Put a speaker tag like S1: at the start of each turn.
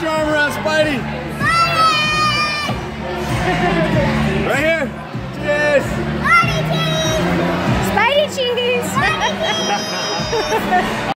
S1: Put your arm around Spidey. Spidey! Right here. Yes. Spidey
S2: cheese. Spidey cheese. Spidey cheese.